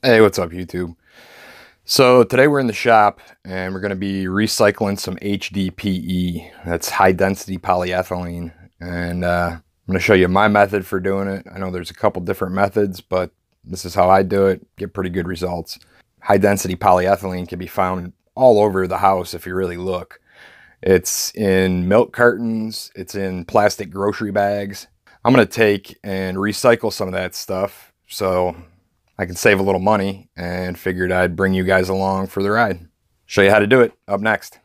Hey, what's up, YouTube? So today we're in the shop and we're going to be recycling some HDPE. That's high density polyethylene. And uh, I'm going to show you my method for doing it. I know there's a couple different methods, but this is how I do it. Get pretty good results. High density polyethylene can be found all over the house if you really look. It's in milk cartons. It's in plastic grocery bags. I'm going to take and recycle some of that stuff. So I can save a little money and figured I'd bring you guys along for the ride. Show you how to do it up next.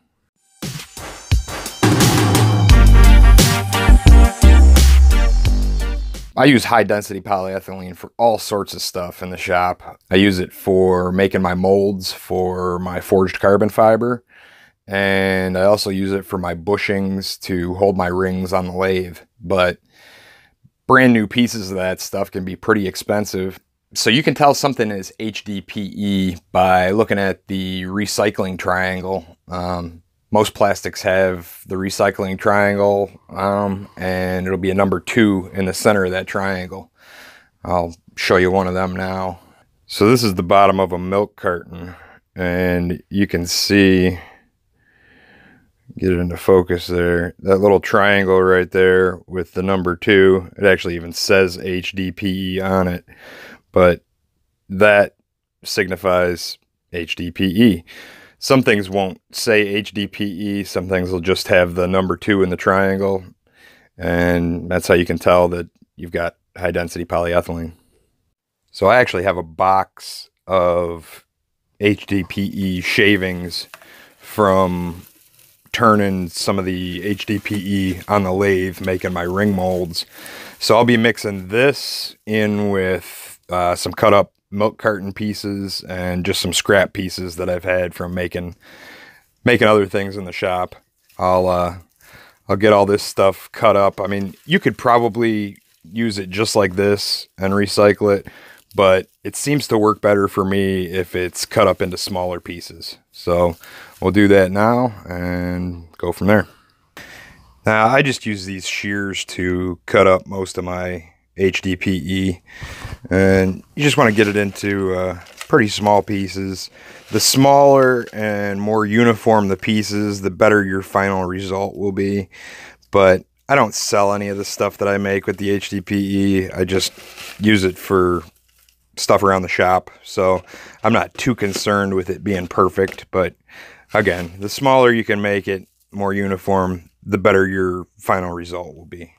I use high density polyethylene for all sorts of stuff in the shop. I use it for making my molds for my forged carbon fiber. And I also use it for my bushings to hold my rings on the lathe. But brand new pieces of that stuff can be pretty expensive so you can tell something is HDPE by looking at the recycling triangle. Um, most plastics have the recycling triangle um, and it'll be a number two in the center of that triangle. I'll show you one of them now. So this is the bottom of a milk carton and you can see, get it into focus there, that little triangle right there with the number two. It actually even says HDPE on it but that signifies HDPE. Some things won't say HDPE, some things will just have the number two in the triangle, and that's how you can tell that you've got high density polyethylene. So I actually have a box of HDPE shavings from turning some of the HDPE on the lathe, making my ring molds. So I'll be mixing this in with uh, some cut up milk carton pieces and just some scrap pieces that I've had from making making other things in the shop. I'll uh, I'll get all this stuff cut up. I mean, you could probably use it just like this and recycle it, but it seems to work better for me if it's cut up into smaller pieces. So we'll do that now and go from there. Now I just use these shears to cut up most of my HDPE and you just want to get it into uh, pretty small pieces. The smaller and more uniform the pieces, the better your final result will be. But I don't sell any of the stuff that I make with the HDPE. I just use it for stuff around the shop. So I'm not too concerned with it being perfect. But again, the smaller you can make it, more uniform, the better your final result will be.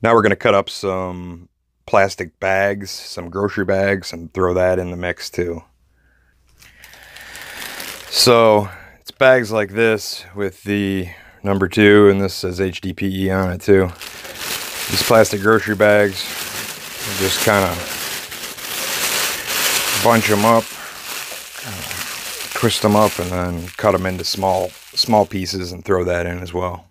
Now we're going to cut up some plastic bags, some grocery bags, and throw that in the mix too. So it's bags like this with the number two, and this says HDPE on it too. These plastic grocery bags, just kind of bunch them up, twist them up, and then cut them into small small pieces and throw that in as well.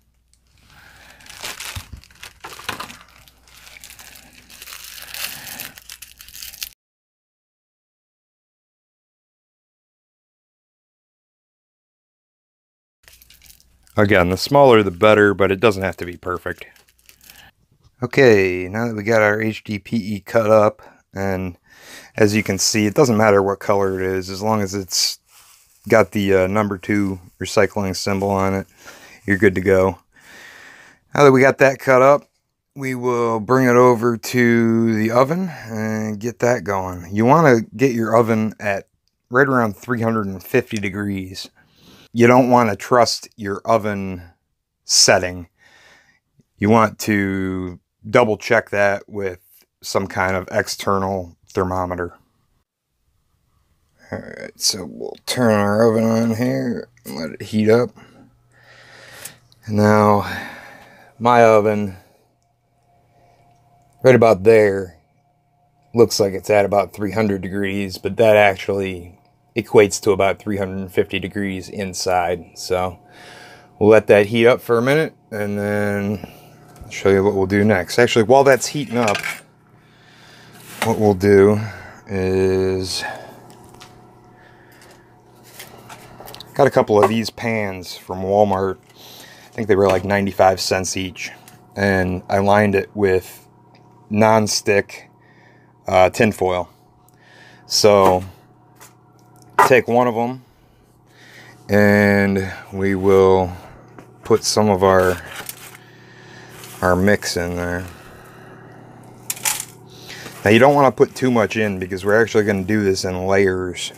Again, the smaller the better, but it doesn't have to be perfect. Okay, now that we got our HDPE cut up, and as you can see, it doesn't matter what color it is, as long as it's got the uh, number two recycling symbol on it, you're good to go. Now that we got that cut up, we will bring it over to the oven and get that going. You want to get your oven at right around 350 degrees you don't want to trust your oven setting. You want to double check that with some kind of external thermometer. All right, so we'll turn our oven on here and let it heat up. And now my oven, right about there, looks like it's at about 300 degrees, but that actually equates to about 350 degrees inside. So we'll let that heat up for a minute and then show you what we'll do next. Actually, while that's heating up, what we'll do is got a couple of these pans from Walmart. I think they were like 95 cents each. And I lined it with non-stick uh, tinfoil. So take one of them and we will put some of our our mix in there. Now you don't want to put too much in because we're actually going to do this in layers.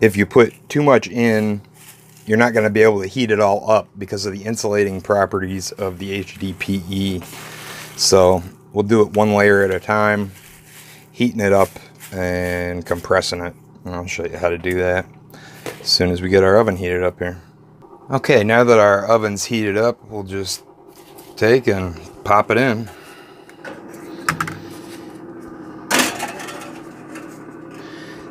If you put too much in, you're not going to be able to heat it all up because of the insulating properties of the HDPE. So we'll do it one layer at a time, heating it up and compressing it. And I'll show you how to do that as soon as we get our oven heated up here. Okay, now that our oven's heated up, we'll just take and pop it in.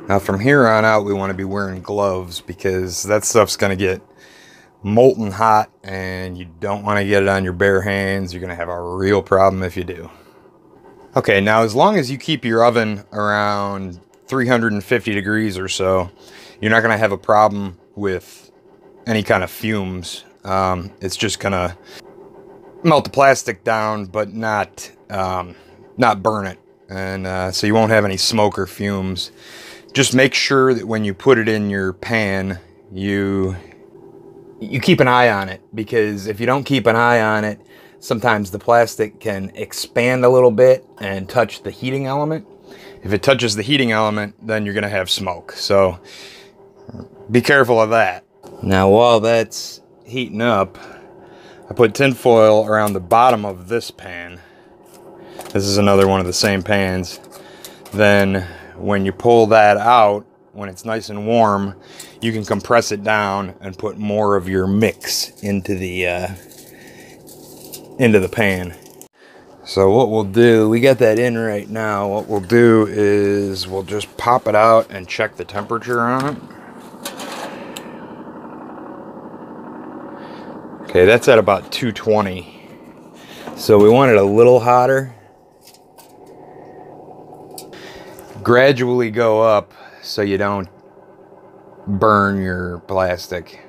Now from here on out, we want to be wearing gloves because that stuff's going to get molten hot and you don't want to get it on your bare hands. You're going to have a real problem if you do. Okay, now as long as you keep your oven around 350 degrees or so, you're not going to have a problem with any kind of fumes. Um, it's just going to melt the plastic down, but not um, not burn it. And uh, so you won't have any smoke or fumes just make sure that when you put it in your pan, you you keep an eye on it because if you don't keep an eye on it, sometimes the plastic can expand a little bit and touch the heating element. If it touches the heating element, then you're going to have smoke. So be careful of that. Now while that's heating up, I put tin foil around the bottom of this pan. This is another one of the same pans. Then when you pull that out, when it's nice and warm, you can compress it down and put more of your mix into the uh, into the pan. So what we'll do, we got that in right now. What we'll do is we'll just pop it out and check the temperature on it. Okay, that's at about 220. So we want it a little hotter. gradually go up so you don't burn your plastic.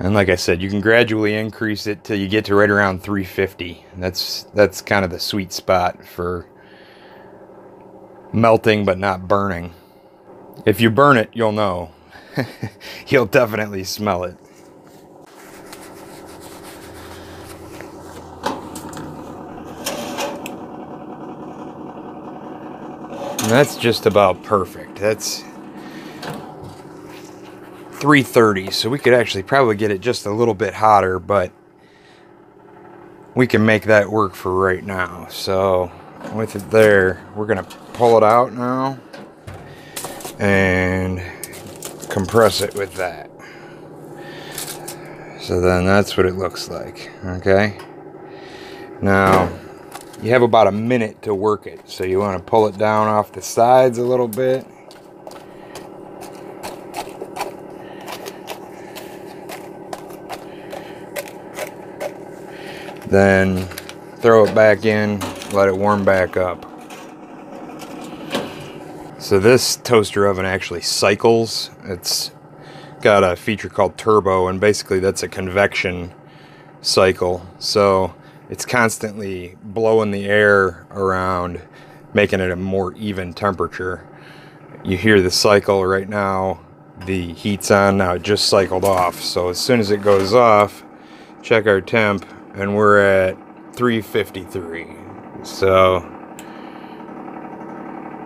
And like I said, you can gradually increase it till you get to right around 350. That's that's kind of the sweet spot for melting but not burning. If you burn it, you'll know. you'll definitely smell it. And that's just about perfect. That's 330, so we could actually probably get it just a little bit hotter, but we can make that work for right now. So with it there, we're gonna pull it out now and compress it with that. So then that's what it looks like, okay? Now, you have about a minute to work it. So you want to pull it down off the sides a little bit. Then throw it back in, let it warm back up. So this toaster oven actually cycles. It's got a feature called turbo and basically that's a convection cycle. So it's constantly blowing the air around, making it a more even temperature. You hear the cycle right now, the heat's on now, it just cycled off. So as soon as it goes off, check our temp, and we're at 353. So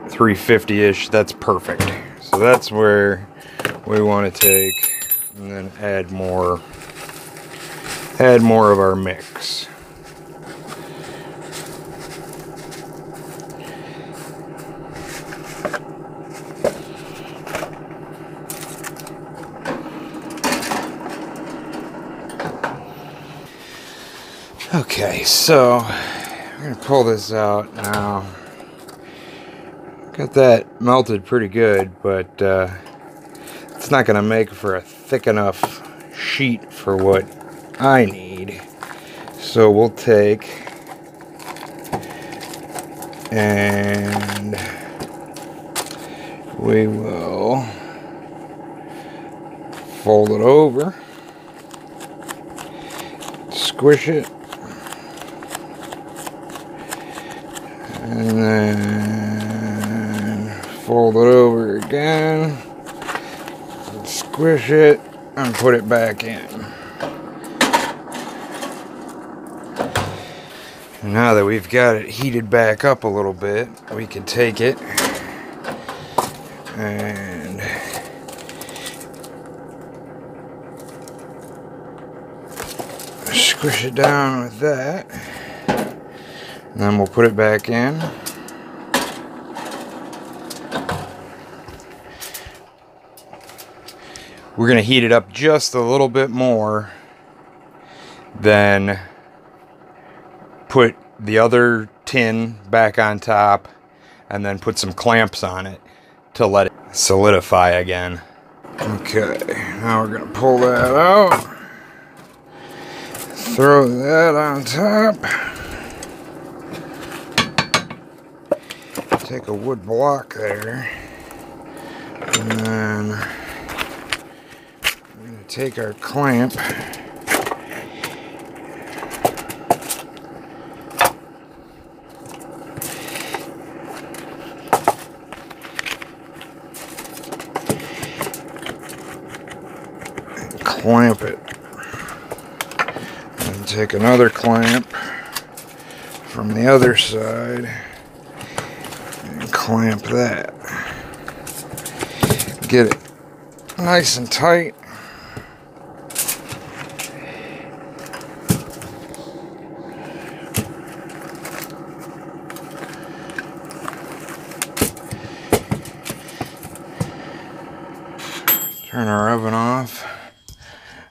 350-ish, that's perfect. So that's where we want to take and then add more add more of our mix. Okay, so I'm gonna pull this out now. Got that melted pretty good, but uh, it's not gonna make for a thick enough sheet for what I need. So we'll take and we will fold it over, squish it, and then fold it over again squish it and put it back in. Now that we've got it heated back up a little bit, we can take it and squish it down with that. Then we'll put it back in. We're going to heat it up just a little bit more than put the other tin back on top and then put some clamps on it to let it solidify again. Okay, now we're going to pull that out. Throw that on top. Take a wood block there. And then we're going to take our clamp. clamp it and take another clamp from the other side clamp that. Get it nice and tight. Turn our oven off.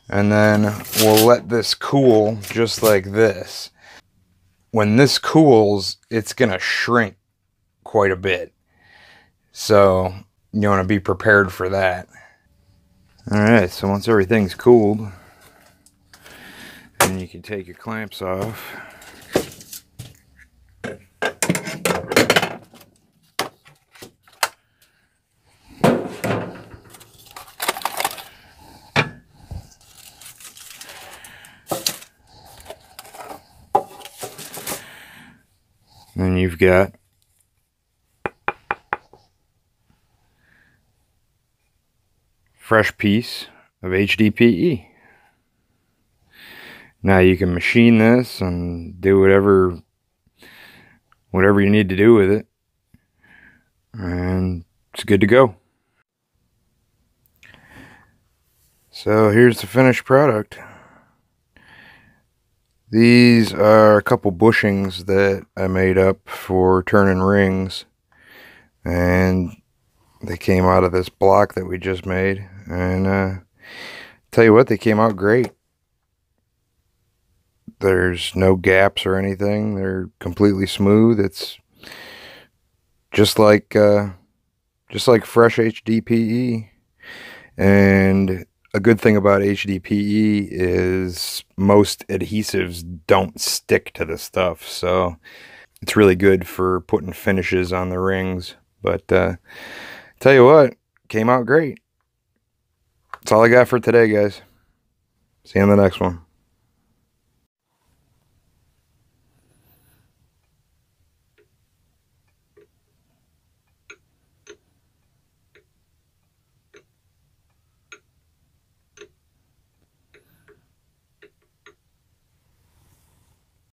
And then we'll let this cool just like this. When this cools, it's to shrink quite a bit. So you want to be prepared for that. All right, so once everything's cooled, then you can take your clamps off. Then you've got fresh piece of HDPE. Now you can machine this and do whatever whatever you need to do with it. And it's good to go. So here's the finished product. These are a couple bushings that I made up for turning rings. And they came out of this block that we just made. And uh, tell you what, they came out great. There's no gaps or anything. They're completely smooth. It's just like uh, just like fresh HDPE. And a good thing about HDPE is most adhesives don't stick to the stuff. So it's really good for putting finishes on the rings. But uh, tell you what, came out great. All I got for today, guys. See you on the next one.